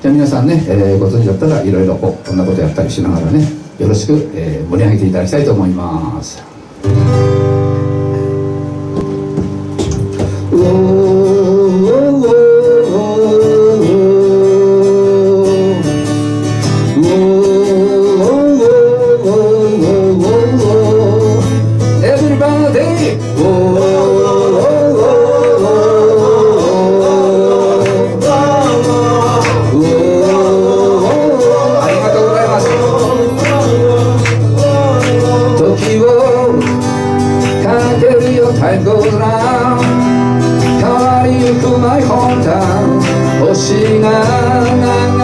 じゃあ皆さんね、えーご存知だったらいろいろこんなことやったりしながらねよろしく、えー盛り上げていただきたいと思います。time goes round 変わりゆく my hometown 星が流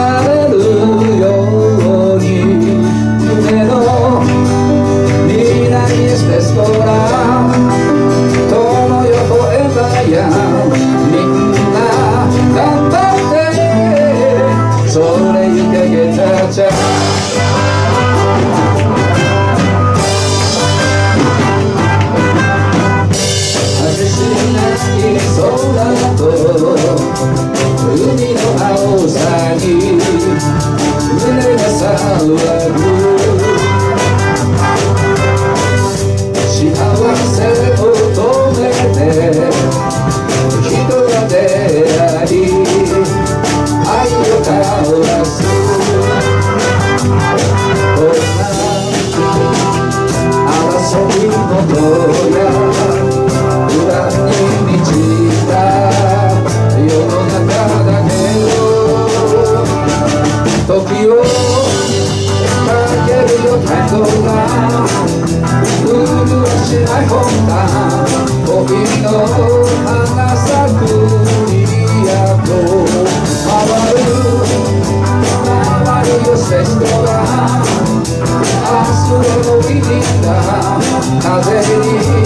Oh, しない本だ恋の花咲くやと回る回るよセストが明日へのビリだ風に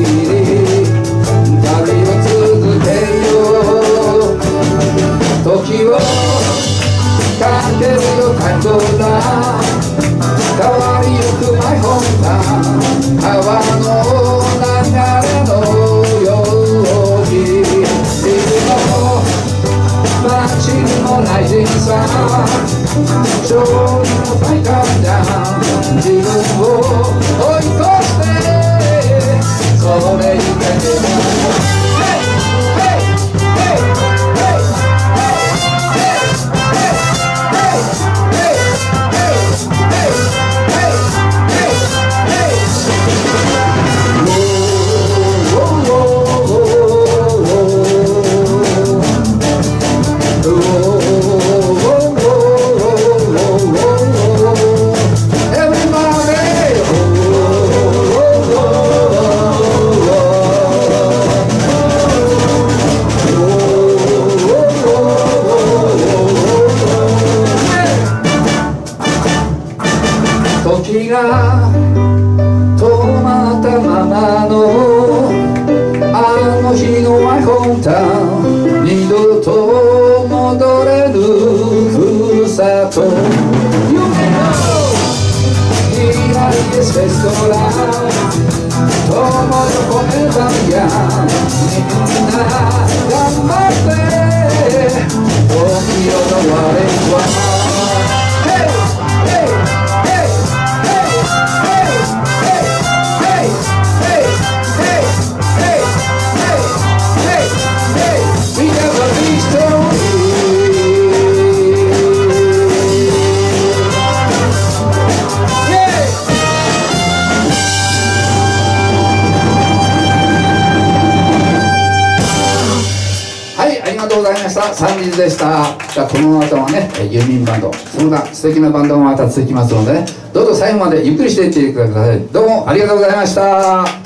rising sun Show me up down. Even more Oh, oh, oh 時が止まったままのあの日のマイホンタウン二度と戻れぬふるさと。夢の未来へスペストラ友さあ3人でした。じゃあこの後はねえユーミンバンド。そんな素敵なバンドもまた続きますのでねどうぞ最後までゆっくりしていってください。どうもありがとうございました。